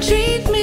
treat me